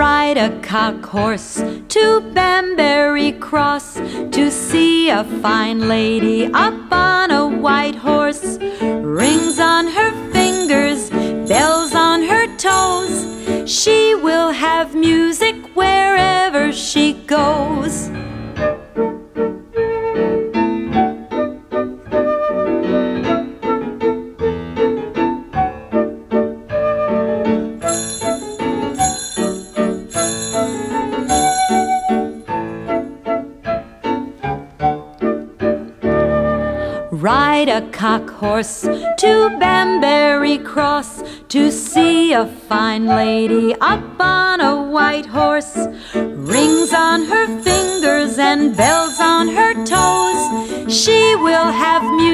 a cock horse to Banbury Cross to see a fine lady up on a white horse. Rings on her fingers, bells on her toes. She will have music wherever she goes. Ride a cock horse to Banbury Cross to see a fine lady up on a white horse. Rings on her fingers and bells on her toes. She will have music